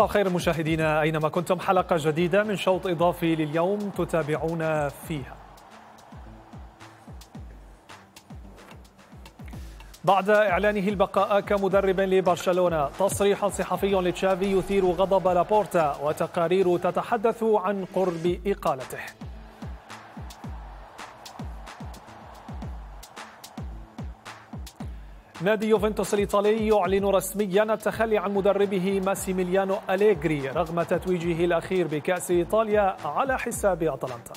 مساء الخير مشاهدينا. أينما كنتم حلقة جديدة من شوط إضافي لليوم تتابعونا فيها. بعد إعلانه البقاء كمدرب لبرشلونة تصريح صحفي لتشافي يثير غضب لابورتا وتقارير تتحدث عن قرب إقالته. نادي يوفنتوس الإيطالي يعلن رسميا التخلي عن مدربه ماسيميليانو أليغري رغم تتويجه الأخير بكأس إيطاليا على حساب أتلانتا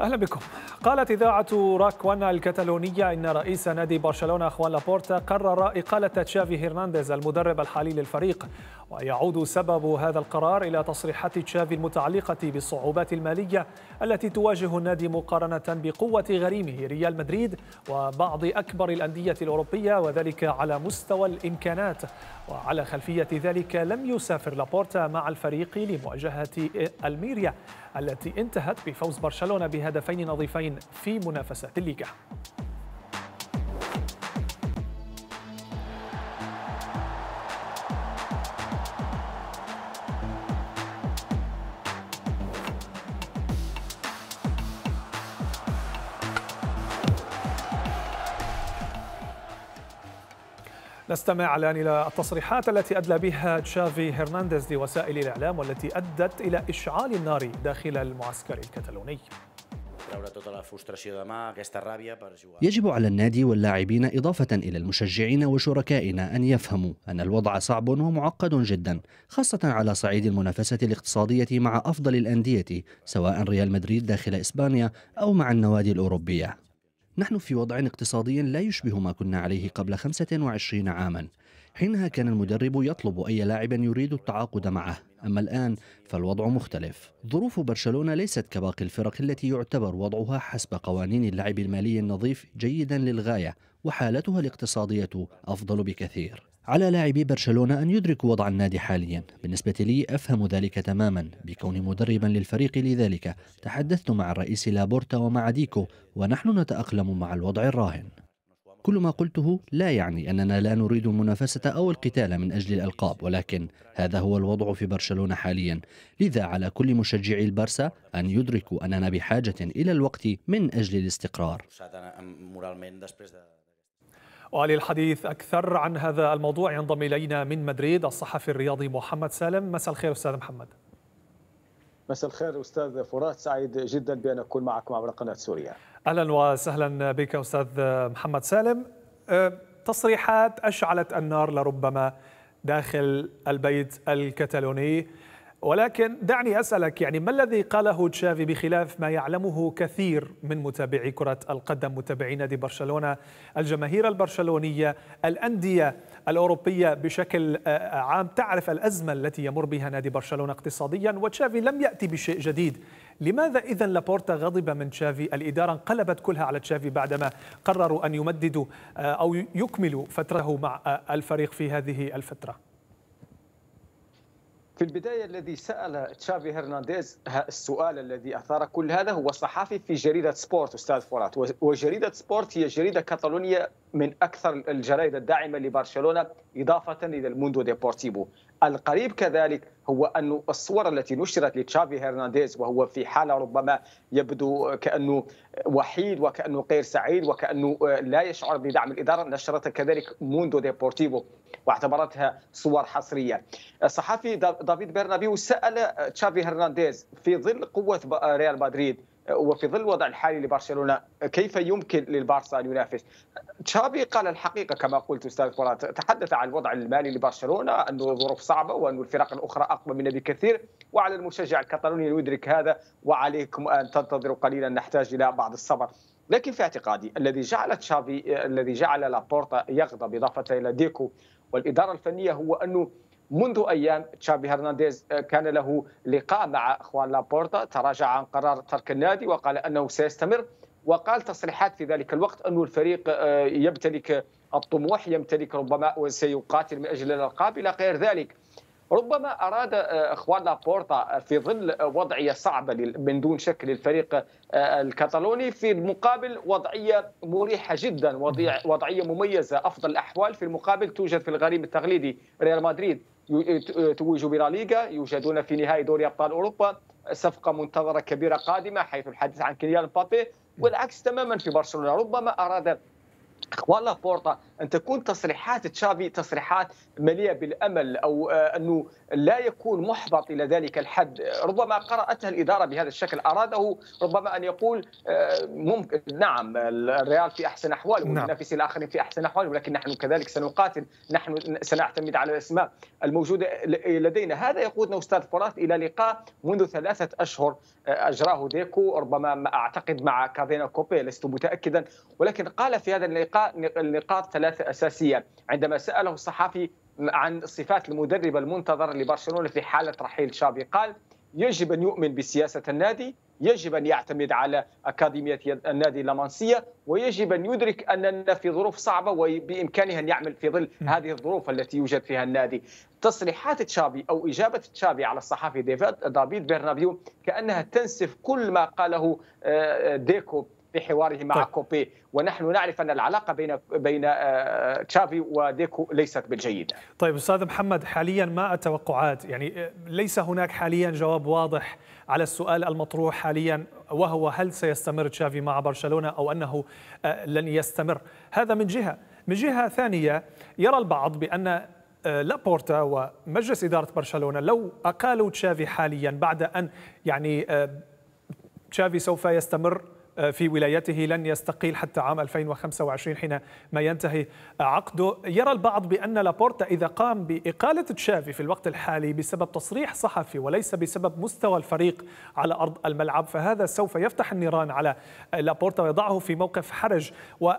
أهلا بكم. قالت إذاعة راك وأنا الكتالونية إن رئيس نادي برشلونة خوان لابورتا قرر إقالة تشافي هرنانديز المدرب الحالي للفريق ويعود سبب هذا القرار إلى تصريحات تشافي المتعلقة بالصعوبات المالية التي تواجه النادي مقارنة بقوة غريمه ريال مدريد وبعض أكبر الأندية الأوروبية وذلك على مستوى الإمكانات. وعلى خلفية ذلك لم يسافر لابورتا مع الفريق لمواجهة الميريا التي انتهت بفوز برشلونة بهدفين نظيفين. في منافسات الليغا. نستمع الآن إلى التصريحات التي أدلى بها تشافي هرنانديز لوسائل الإعلام والتي أدت إلى إشعال النار داخل المعسكر الكتالوني. يجب على النادي واللاعبين إضافة إلى المشجعين وشركائنا أن يفهموا أن الوضع صعب ومعقد جدا خاصة على صعيد المنافسة الاقتصادية مع أفضل الأندية سواء ريال مدريد داخل إسبانيا أو مع النوادي الأوروبية. نحن في وضع اقتصادي لا يشبه ما كنا عليه قبل 25 عاما. حينها كان المدرب يطلب أي لاعب يريد التعاقد معه. أما الآن فالوضع مختلف. ظروف برشلونة ليست كباقي الفرق التي يعتبر وضعها حسب قوانين اللعب المالي النظيف جيدا للغاية وحالتها الاقتصادية أفضل بكثير. على لاعبي برشلونة أن يدركوا وضع النادي حاليا. بالنسبة لي أفهم ذلك تماما. بكوني مدربا للفريق لذلك. تحدثت مع الرئيس لابورتا ومع ديكو ونحن نتأقلم مع الوضع الراهن. كل ما قلته لا يعني أننا لا نريد المنافسة أو القتال من أجل الألقاب ولكن هذا هو الوضع في برشلونة حاليا. لذا على كل مشجعي البارسا أن يدركوا أننا بحاجة إلى الوقت من أجل الاستقرار. وللحديث أكثر عن هذا الموضوع ينضم إلينا من مدريد الصحفي الرياضي محمد سالم. مساء الخير أستاذ محمد. مساء الخير أستاذ فرات سعيد جدا بأن أكون معكم عبر قناة سوريا. أهلا وسهلا بك أستاذ محمد سالم. تصريحات أشعلت النار لربما داخل البيت الكتالوني. ولكن دعني أسألك يعني ما الذي قاله تشافي بخلاف ما يعلمه كثير من متابعي كرة القدم متابعي نادي برشلونة الجماهير البرشلونية الأندية الأوروبية بشكل عام؟ تعرف الأزمة التي يمر بها نادي برشلونة اقتصاديا؟ وتشافي لم يأتي بشيء جديد لماذا اذا لابورتا غضب من تشافي؟ الإدارة انقلبت كلها على تشافي بعدما قرروا أن يمددوا أو يكملوا فتره مع الفريق في هذه الفترة. في البداية الذي سأل تشافي هرنانديز السؤال الذي أثار كل هذا هو صحافي في جريدة سبورت أستاذ فرات. وجريدة سبورت هي جريدة كتالونية من أكثر الجرائد الداعمة لبرشلونة إضافة إلى الموندو ديبورتيفو القريب كذلك هو أن الصور التي نشرت لتشافي هرنانديز وهو في حالة ربما يبدو كأنه وحيد وكأنه غير سعيد وكأنه لا يشعر بدعم الإدارة نشرتها كذلك موندو ديبورتيفو واعتبرتها صور حصرية. الصحفي دافيد برنابيو سأل تشافي هرنانديز في ظل قوة ريال مدريد وفي ظل الوضع الحالي لبرشلونة كيف يمكن للبارسا أن ينافس؟ تشافي قال الحقيقة كما قلت أستاذ فرات تحدث عن الوضع المالي لبرشلونة انه ظروف صعبة وأن الفرق الأخرى أقوى منه بكثير وعلى المشجع الكتالوني أن يدرك هذا وعليكم أن تنتظروا قليلا نحتاج إلى بعض الصبر. لكن في اعتقادي الذي جعل تشافي الذي جعل لابورتا يغضب إضافة إلى ديكو والإدارة الفنية هو أنه منذ أيام تشافي هرنانديز كان له لقاء مع اخوان لابورتا تراجع عن قرار ترك النادي وقال أنه سيستمر وقال تصريحات في ذلك الوقت أن الفريق يمتلك الطموح يمتلك ربما وسيقاتل من أجل الألقاب إلى غير ذلك. ربما أراد اخوان لابورتا في ظل وضعية صعبة من دون شك للفريق الكتالوني في المقابل وضعية مريحة جدا وضعية مميزة أفضل الأحوال في المقابل توجد في الغريم التقليدي ريال مدريد. توج بلا ليغا يوجدون في نهائي دوري أبطال أوروبا صفقة منتظرة كبيرة قادمة حيث الحديث عن كيليان مبابي والعكس تماما في برشلونة. ربما أراد اخوان لابورتا أن تكون تصريحات تشافي تصريحات مليئة بالأمل أو آه، أنه لا يكون محبط إلى ذلك الحد. ربما قرأتها الإدارة بهذا الشكل أراده ربما أن يقول آه، ممكن نعم الريال في أحسن احوال نعم. والمنافسين الآخرين في أحسن احوال ولكن نحن كذلك سنقاتل نحن سنعتمد على الأسماء الموجودة لدينا. هذا يقودنا أستاذ فرات إلى لقاء منذ ثلاثة أشهر. أجراه ديكو ربما أعتقد مع كادينا كوبي لست متاكدا. ولكن قال في هذا اللقاء نقاط ثلاثة أساسية. عندما سأله الصحافي عن صفات المدرب المنتظر لبرشلونة في حالة رحيل تشافي قال يجب أن يؤمن بسياسة النادي يجب أن يعتمد على أكاديمية النادي اللاماسيا ويجب أن يدرك أننا في ظروف صعبة وبإمكانه أن يعمل في ظل هذه الظروف التي يوجد فيها النادي تصريحات تشافي أو إجابة تشافي على الصحافي دافيد برنابيو كأنها تنسف كل ما قاله آه، ديكو في حواره مع طيب. كوبي ونحن نعرف أن العلاقة بين بين آه، تشافي وديكو ليست بالجيدة. طيب أستاذ محمد حاليا ما التوقعات؟ يعني آه، ليس هناك حاليا جواب واضح على السؤال المطروح حاليا وهو هل سيستمر تشافي مع برشلونة أو أنه آه، لن يستمر؟ هذا من جهة، من جهة ثانية يرى البعض بأن لابورتا ومجلس إدارة برشلونة لو أقالوا تشافي حاليا بعد أن يعني تشافي سوف يستمر آه، في ولايته لن يستقيل حتى عام 2025 حين ما ينتهي عقده يرى البعض بأن لابورتا إذا قام بإقالة تشافي في الوقت الحالي بسبب تصريح صحفي وليس بسبب مستوى الفريق على أرض الملعب فهذا سوف يفتح النيران على لابورتا ويضعه في موقف حرج. و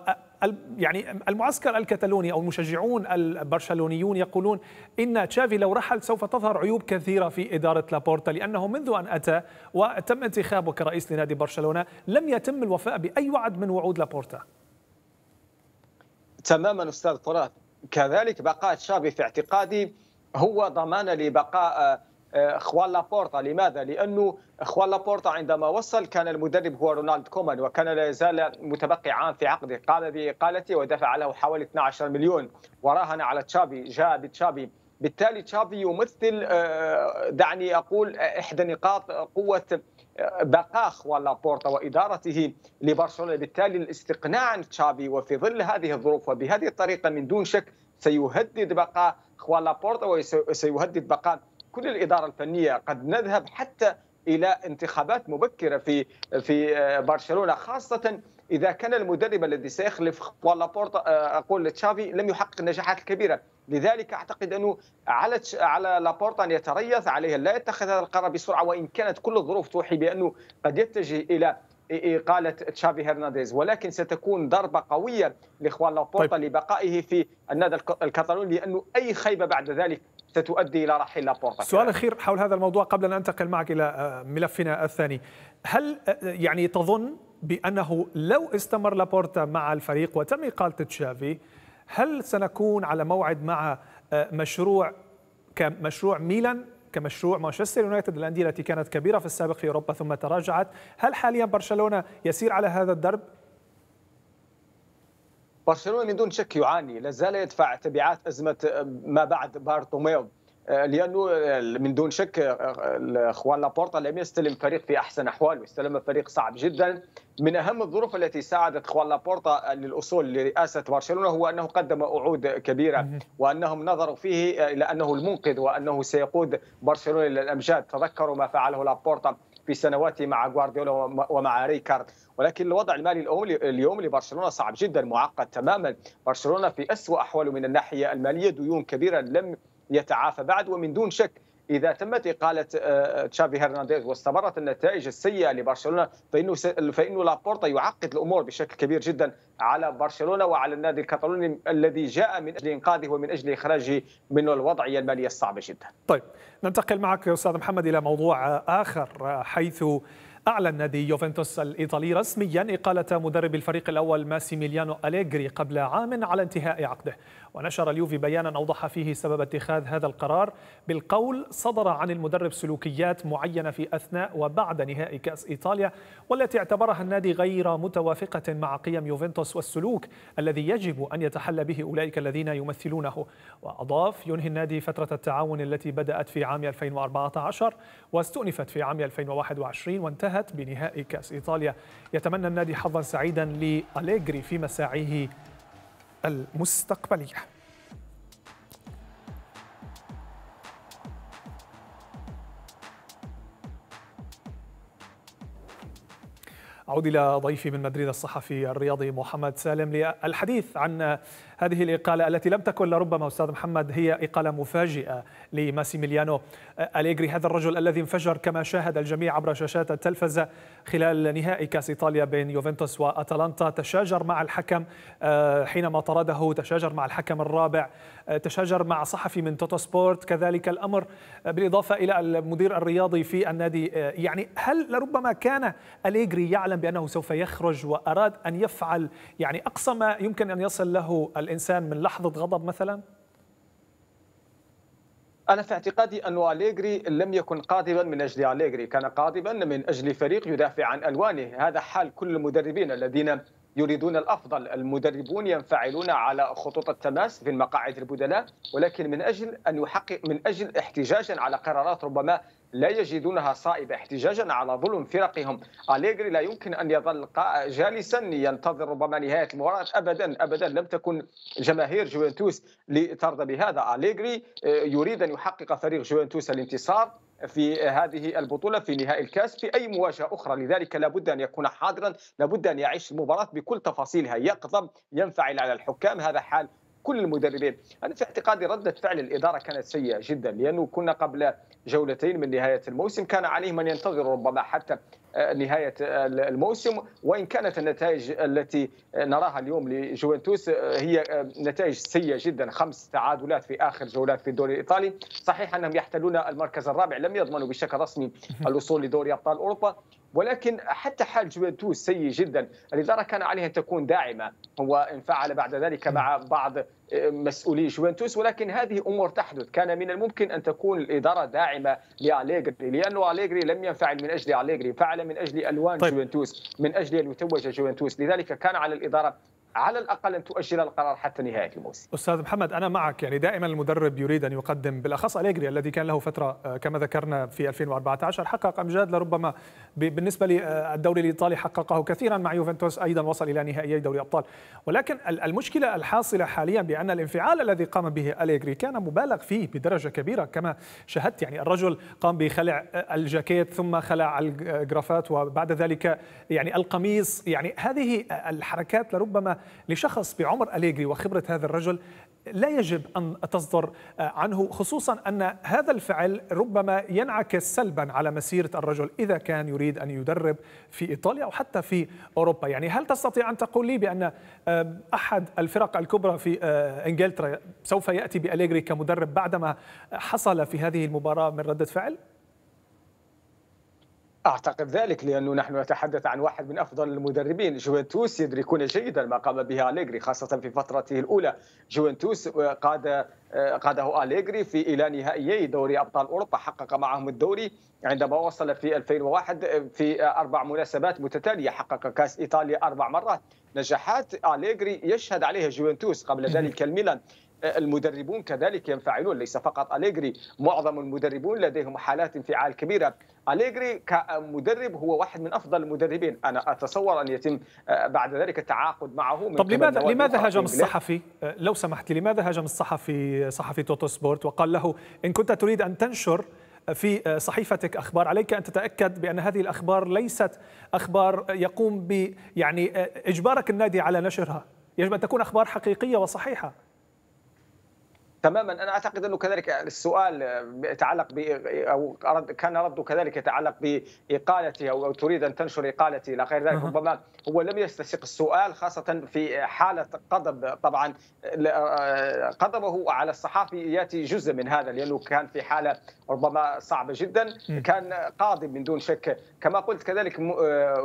يعني المعسكر الكتالوني أو المشجعون البرشلونيون يقولون إن تشافي لو رحل سوف تظهر عيوب كثيرة في إدارة لابورتا لأنه منذ أن أتى وتم انتخابه كرئيس لنادي برشلونة لم يتم الوفاء بأي وعد من وعود لابورتا. تماما أستاذ فرات كذلك بقاء تشافي في اعتقادي هو ضمان لبقاء خوان لابورتا. لماذا؟ لأنه خوان لابورتا عندما وصل كان المدرب هو رونالد كومان وكان لا يزال متبقي عام في عقده. قام باقالته ودفع له حوالي 12 مليون. وراهن على تشافي جاء بتشافي. بالتالي تشافي يمثل آه، دعني أقول إحدى نقاط قوة آه، بقاء إخوان لابورتا وإدارته لبرشلونة. بالتالي الاستقناع عن تشافي وفي ظل هذه الظروف وبهذه الطريقة من دون شك سيهدد بقاء إخوان لابورتا وسيهدد بقاء كل الإدارة الفنية قد نذهب حتى إلى انتخابات مبكرة في في آه، برشلونة خاصة إذا كان المدرب الذي سيخلف خوان لابورتا آه، أقول تشافي لم يحقق النجاحات الكبيرة لذلك أعتقد أنه على على لابورتا أن يتريث عليه لا يتخذ هذا القرار بسرعة وإن كانت كل الظروف توحي بأنه قد يتجه إلى إقالة تشافي هرنانديز ولكن ستكون ضربة قوية لإخوان لابورتا طيب. لبقائه في النادي الكتالوني لأنه أي خيبة بعد ذلك ستؤدي إلى رحيل لابورتا سؤال أخير حول هذا الموضوع قبل أن أنتقل معك إلى آه، ملفنا الثاني. هل آه، يعني تظن بأنه لو استمر لابورتا مع الفريق وتم إقالة تشافي هل سنكون على موعد مع آه، مشروع كمشروع ميلان كمشروع مانشستر يونايتد؟ الأندية التي كانت كبيرة في السابق في أوروبا ثم تراجعت. هل حاليا برشلونة يسير على هذا الدرب؟ برشلونة من دون شك يعاني لا زال يدفع تبعات أزمة ما بعد بارتوميو. آه، لأنه من دون شك آه، اخوان لابورتا لم يستلم فريق في أحسن احوال واستلم فريق صعب جدا. من أهم الظروف التي ساعدت أخوان لابورتا للوصول لرئاسة برشلونة هو أنه قدم وعود كبيرة وأنهم نظروا فيه إلى أنه المنقذ وأنه سيقود برشلونة إلى الأمجاد. تذكروا ما فعله لابورتا. في سنواته مع غوارديولا ومع ريكارد. ولكن الوضع المالي اليوم لبرشلونة صعب جدا معقد تماما. برشلونة في اسوء أحواله من الناحية المالية ديون كبيرة لم يتعافى بعد ومن دون شك إذا تمت إقالة آه، تشافي هرنانديز واستمرت النتائج السيئة لبرشلونة فإنه فإنه لابورتا يعقد الأمور بشكل كبير جدا على برشلونة وعلى النادي الكتالوني الذي جاء من أجل إنقاذه ومن أجل إخراجه من الوضعيه الماليه الصعبه جدا. طيب ننتقل معك أستاذ محمد إلى موضوع آخر حيث أعلن نادي يوفنتوس الإيطالي رسميا إقالة مدرب الفريق الأول ماسيميليانو أليغري قبل عام على انتهاء عقده ونشر اليوفي بيانا أوضح فيه سبب اتخاذ هذا القرار بالقول صدر عن المدرب سلوكيات معينة في أثناء وبعد نهائي كأس إيطاليا والتي اعتبرها النادي غير متوافقة مع قيم يوفنتوس والسلوك الذي يجب أن يتحلى به أولئك الذين يمثلونه. وأضاف ينهي النادي فترة التعاون التي بدأت في عام 2014 واستؤنفت في عام 2021 وانتهت بنهائي كأس إيطاليا. يتمنى النادي حظا سعيدا لأليجري في مساعيه المستقبلية. أعود إلى ضيفي من مدريد الصحفي الرياضي محمد سالم للحديث عن هذه الإقالة التي لم تكن لربما أستاذ محمد هي إقالة مفاجئة لماسيميليانو. أليغري هذا الرجل الذي انفجر كما شاهد الجميع عبر شاشات التلفزة خلال نهائي كأس إيطاليا بين يوفنتوس وأتلانتا. تشاجر مع الحكم آه، حينما طرده تشاجر مع الحكم الرابع. تشاجر مع صحفي من توتو سبورت كذلك الأمر آه، بالإضافة إلى المدير الرياضي في النادي يعني هل لربما كان أليغري يعلم بأنه سوف يخرج وأراد أن يفعل يعني أقصى ما يمكن أن يصل له الإنسان من لحظة غضب مثلا؟ أنا في اعتقادي أن أليغري لم يكن غاضبا من أجل أليغري كان غاضبا من أجل فريق يدافع عن ألوانه هذا حال كل المدربين الذين يريدون الأفضل، المدربون ينفعلون على خطوط التماس في المقاعد البدلاء ولكن من أجل أن يحقق من أجل احتجاجا على قرارات ربما لا يجدونها صائبة احتجاجا على ظلم فرقهم. أليغري لا يمكن أن يظل جالسا ينتظر ربما نهاية المباراة أبدا أبدا. لم تكن جماهير جوينتوس لترضى بهذا. أليغري آه، يريد أن يحقق فريق جوينتوس الانتصار. في هذه البطولة في نهائي الكاس في أي مواجهة أخرى. لذلك لابد أن يكون حاضرا لابد أن يعيش المباراة بكل تفاصيلها. يقضم ينفعل على الحكام هذا حال كل المدربين. أنا في اعتقادي ردة فعل الإدارة كانت سيئة جدا لأنه كنا قبل جولتين من نهاية الموسم كان عليهم أن ينتظروا ربما حتى نهاية الموسم وإن كانت النتائج التي نراها اليوم لجوفنتوس آه، هي نتائج سيئة جدا خمس تعادلات في آخر جولات في الدوري الإيطالي. صحيح أنهم يحتلون المركز الرابع لم يضمنوا بشكل رسمي الوصول لدوري أبطال أوروبا. ولكن حتى حال جوفنتوس سيء جدا الإدارة كان عليها أن تكون داعمة هو انفعل بعد ذلك مع بعض مسؤولي جوفنتوس ولكن هذه أمور تحدث كان من الممكن أن تكون الإدارة داعمة لأليغري لأنه أليغري لم ينفعل من أجل أليغري فعل من أجل ألوان طيب. جوفنتوس من أجل أن يتوج جوفنتوس لذلك كان على الإدارة على الأقل أن تؤجل القرار حتى نهاية الموسم. أستاذ محمد أنا معك. يعني دائما المدرب يريد أن يقدم بالأخص أليجري الذي كان له فترة آه، كما ذكرنا في 2014 حقق أمجاد لربما بالنسبة للدوري الإيطالي حققه كثيرا مع يوفنتوس أيضا وصل إلى نهائي دوري أبطال. ولكن المشكلة الحاصلة حاليا بأن الانفعال الذي قام به أليجري كان مبالغ فيه بدرجة كبيرة. كما شاهدت يعني الرجل قام بخلع الجاكيت ثم خلع الجرافات وبعد ذلك يعني القميص. يعني هذه الحركات لربما لشخص بعمر أليجري وخبرة هذا الرجل لا يجب أن تصدر عنه خصوصا أن هذا الفعل ربما ينعكس سلبا على مسيرة الرجل إذا كان يريد أن يدرب في إيطاليا أو حتى في أوروبا يعني هل تستطيع أن تقول لي بأن أحد الفرق الكبرى في آه، إنجلترا سوف يأتي بأليجري كمدرب بعدما حصل في هذه المباراة من ردة فعل؟ أعتقد ذلك لأنه نحن نتحدث عن واحد من أفضل المدربين جوينتوس يدركون جيدا ما قام به أليجري خاصة في فترته الأولى. جوينتوس قاد قاده أليجري في إلى نهائيي دوري أبطال أوروبا حقق معهم الدوري عندما وصل في 2001 في أربع مناسبات متتالية. حقق كأس إيطاليا أربع مرات. نجاحات أليجري يشهد عليها يوفنتوس قبل ذلك الميلان. المدربون كذلك ينفعلون ليس فقط أليجري معظم المدربون لديهم حالات انفعال كبيرة. أليجري كمدرب هو واحد من أفضل المدربين. أنا أتصور أن يتم آه، بعد ذلك التعاقد معه من طب لماذا لماذا هاجم الصحفي؟ آه، لو سمحت لي لماذا هاجم الصحفي صحفي توتو سبورت وقال له إن كنت تريد أن تنشر في صحيفتك أخبار عليك أن تتأكد بأن هذه الأخبار ليست أخبار يقوم ب يعني آه، إجبارك النادي على نشرها. يجب أن تكون أخبار حقيقية وصحيحة. تماما. أنا أعتقد أنه كذلك السؤال يتعلق ب أو كان رده كذلك يتعلق باقالته أو تريد أن تنشر إقالتي إلى غير ذلك. ربما هو لم يستسق السؤال خاصة في حالة غضب طبعا غضبه على الصحافي يأتي جزء من هذا لأنه كان في حالة ربما صعبة جدا. كان قاضي من دون شك. كما قلت كذلك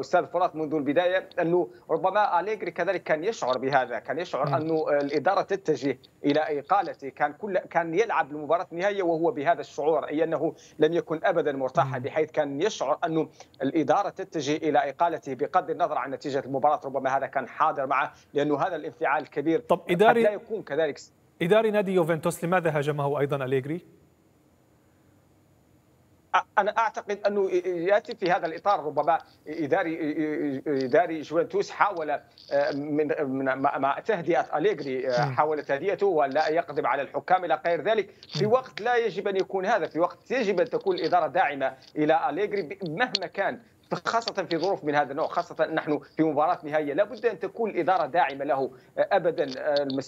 أستاذ فرات منذ البداية أنه ربما أليجري كذلك كان يشعر بهذا كان يشعر أنه الإدارة تتجه إلى اقالته كان كل كان يلعب المباراة النهائية وهو بهذا الشعور أي أنه لم يكن ابدا مرتاحا بحيث كان يشعر انه الإدارة تتجه إلى إقالته بغض النظر عن نتيجة المباراة ربما هذا كان حاضر معه لأنه هذا الانفعال الكبير طب اداري لا يكون كذلك. إداري نادي يوفنتوس لماذا هاجمه أيضا أليجري؟ أنا أعتقد أنه يأتي في هذا الإطار ربما إداري إداري جوفنتوس حاول آه، من مع تهدئة أليجري آه، حاول تهدئته ولا يقدم على الحكام إلى غير ذلك. في وقت لا يجب أن يكون هذا في وقت يجب أن تكون الإدارة داعمة إلى أليجري مهما كان خاصة في ظروف من هذا النوع خاصة نحن في مباراة نهائية. لابد أن تكون الإدارة داعمة له أبدا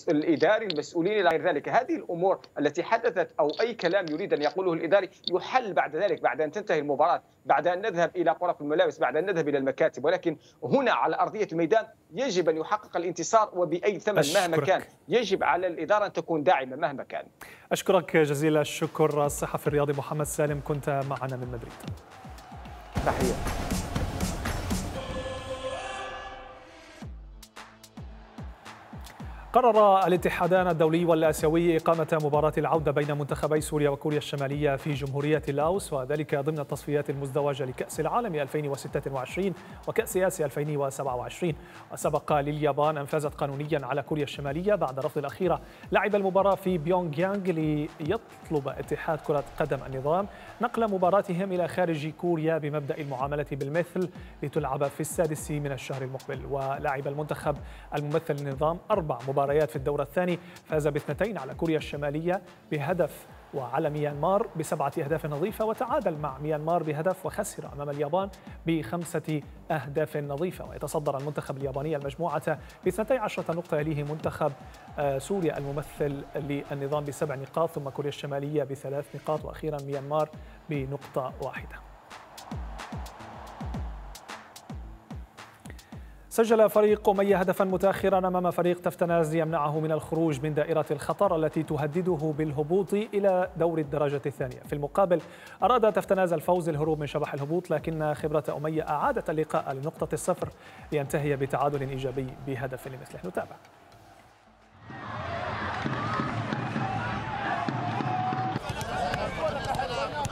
الإداري المسؤولين إلى غير ذلك. هذه الأمور التي حدثت أو أي كلام يريد أن يقوله الإداري يحل بعد ذلك بعد أن تنتهي المباراة بعد أن نذهب إلى غرف الملابس بعد أن نذهب إلى المكاتب. ولكن هنا على أرضية الميدان يجب أن يحقق الانتصار وبأي ثمن أشكرك. مهما كان. يجب على الإدارة أن تكون داعمة مهما كان. أشكرك جزيل الشكر الصحفي الرياضي محمد سالم كنت معنا من مدريد. تحية. قرر الاتحادان الدولي والآسيوي إقامة مباراة العودة بين منتخبي سوريا وكوريا الشمالية في جمهورية لاوس وذلك ضمن التصفيات المزدوجة لكأس العالم 2026 وكأس آسيا 2027 وسبق لليابان أن فازت قانونيا على كوريا الشمالية بعد رفض الأخيرة لعب المباراة في بيونغ يانغ ليطلب اتحاد كرة قدم النظام نقل مباراتهم إلى خارج كوريا بمبدأ المعاملة بالمثل لتلعب في السادس من الشهر المقبل. ولعب المنتخب الممثل للنظام أربع مباريات مباريات في الدور الثاني فاز باثنتين على كوريا الشمالية بهدف وعلى ميانمار بسبعة أهداف نظيفة وتعادل مع ميانمار بهدف وخسر أمام اليابان بخمسة أهداف نظيفة. ويتصدر المنتخب الياباني المجموعة باثنتي عشرة نقطة يليه منتخب آه، سوريا الممثل للنظام بسبع نقاط ثم كوريا الشمالية بثلاث نقاط وأخيرا ميانمار بنقطة واحدة. سجل فريق أمية هدفا متأخرا أمام فريق تفتناز يمنعه من الخروج من دائرة الخطر التي تهدده بالهبوط إلى دور الدرجة الثانية. في المقابل أراد تفتناز الفوز الهروب من شبح الهبوط لكن خبرة أمية أعادت اللقاء لنقطة الصفر لينتهي بتعادل إيجابي بهدف لمثله. نتابع.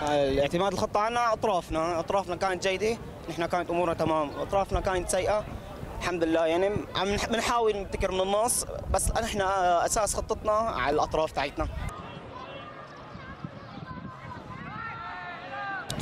الاعتماد الخطة عنا أطرافنا أطرافنا كانت جيدة نحن كانت أمورنا تمام أطرافنا كانت سيئة. الحمد لله يعني عم بنحاول نبتكر من النص بس إحنا أساس خطتنا على الأطراف تاعتنا.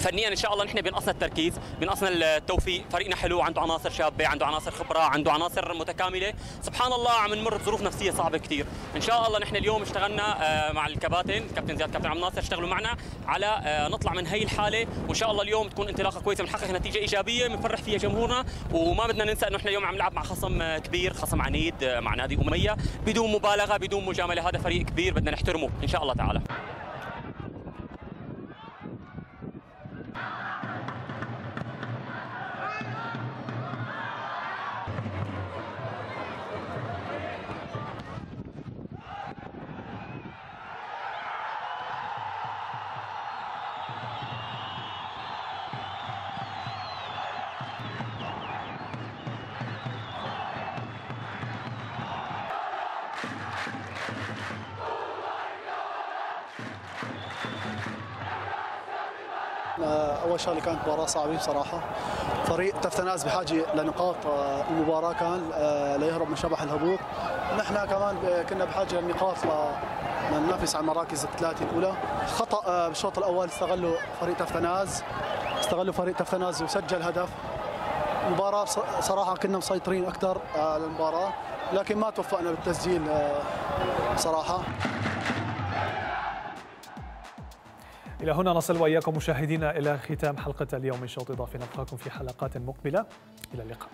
فنيا إن شاء الله نحن بنقصنا التركيز بنقصنا التوفيق. فريقنا حلو عنده عناصر شابة عنده عناصر خبرة عنده عناصر متكاملة. سبحان الله عم نمر بظروف نفسية صعبة كثير إن شاء الله نحن اليوم اشتغلنا آه، مع الكباتن كابتن زياد كابتن عبد الناصر اشتغلوا معنا على آه، نطلع من هي الحالة. وإن شاء الله اليوم تكون انطلاقة كويسة بنحقق نتيجة إيجابية بنفرح فيها جمهورنا. وما بدنا ننسى إنه إحنا اليوم عم نلعب مع خصم آه، كبير خصم عنيد مع نادي أمية. بدون مبالغة بدون مجاملة هذا فريق كبير بدنا نحترمه. إن شاء الله تعالى. أول شغله كانت مباراة صعبة بصراحة. فريق تفتناز بحاجة لنقاط آه، المباراة كان آه، ليهرب من شبح الهبوط. نحن كمان كنا بحاجة لنقاط لننافس على المراكز الثلاثة الأولى. خطأ آه، بالشوط الأول استغلوا فريق تفتناز استغلوا فريق تفتناز وسجل هدف. المباراة صراحة كنا مسيطرين أكثر على المباراة لكن ما توفقنا بالتسجيل صراحة إلى هنا نصل وإياكم مشاهدينا إلى ختام حلقة اليوم. من شوط إضافي نلقاكم في حلقات مقبلة. إلى اللقاء.